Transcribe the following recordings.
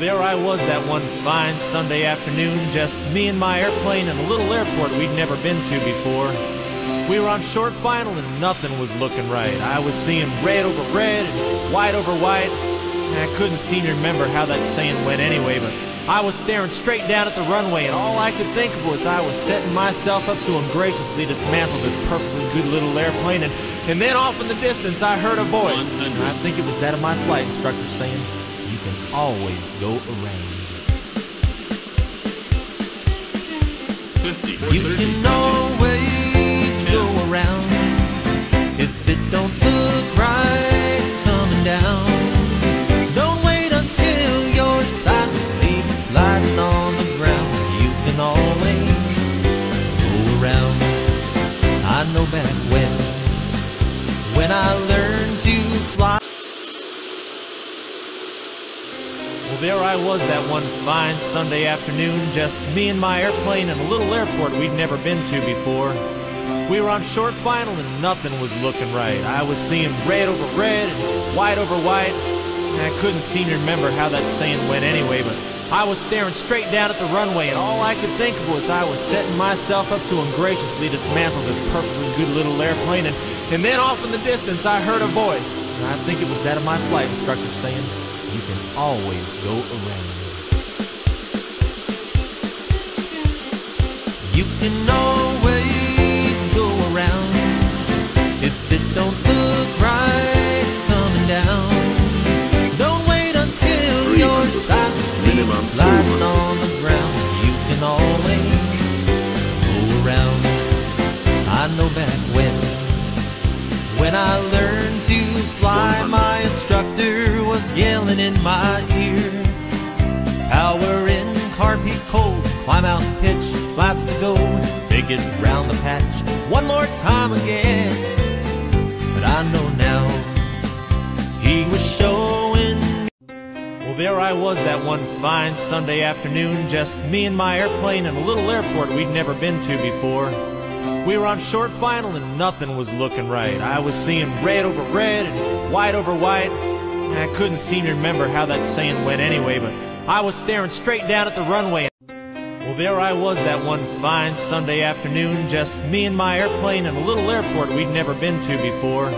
there I was that one fine Sunday afternoon, just me and my airplane in a little airport we'd never been to before. We were on short final and nothing was looking right. I was seeing red over red and white over white. And I couldn't seem to remember how that saying went anyway, but I was staring straight down at the runway, and all I could think of was I was setting myself up to ungraciously dismantle this perfectly good little airplane, and, and then off in the distance I heard a voice. I think it was that of my flight instructor saying, can always go around. 50, You 30, can always there I was that one fine Sunday afternoon, just me and my airplane in a little airport we'd never been to before. We were on short final and nothing was looking right. I was seeing red over red and white over white. And I couldn't seem to remember how that saying went anyway, but I was staring straight down at the runway, and all I could think of was I was setting myself up to ungraciously dismantle this perfectly good little airplane, and, and then off in the distance I heard a voice, I think it was that of my flight instructor saying, You can always go around. You can always go around if it don't look right coming down. Don't wait until Three you're hundred sideways, sliding two on the ground. You can always go around. I know back when, when I learned yelling in my ear. In, cold, climb out pitch, flaps to go, take it round the patch one more time again. But I know now, he was showing. Well, there I was that one fine Sunday afternoon, just me and my airplane in a little airport we'd never been to before. We were on short final and nothing was looking right. I was seeing red over red and white over white. I couldn't seem to remember how that saying went anyway, but I was staring straight down at the runway. Well, there I was that one fine Sunday afternoon, just me and my airplane in a little airport we'd never been to before.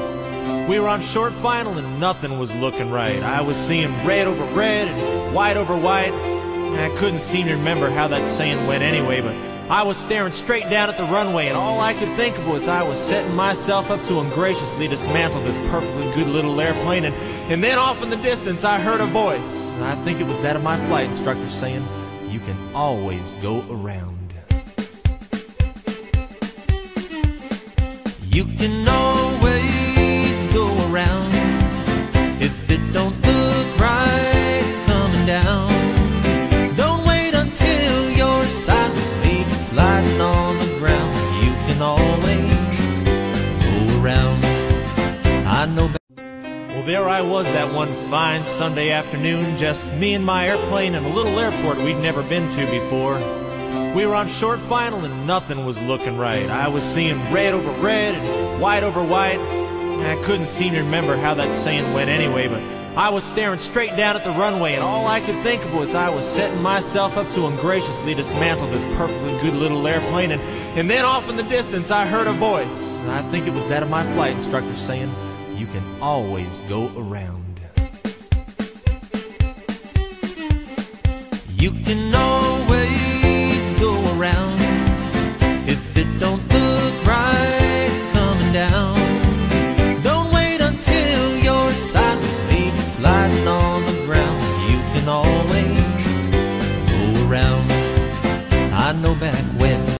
We were on short final and nothing was looking right. I was seeing red over red and white over white. And I couldn't seem to remember how that saying went anyway, but I was staring straight down at the runway, and all I could think of was I was setting myself up to ungraciously dismantle this perfectly good little airplane, and, and then off in the distance I heard a voice. And I think it was that of my flight instructor saying, You can always go around. You can Well, there I was that one fine Sunday afternoon, just me and my airplane in a little airport we'd never been to before. We were on short final and nothing was looking right. I was seeing red over red and white over white. And I couldn't seem to remember how that saying went anyway, but I was staring straight down at the runway, and all I could think of was I was setting myself up to ungraciously dismantle this perfectly good little airplane, and, and then off in the distance I heard a voice. I think it was that of my flight instructor saying, You can always go around. You can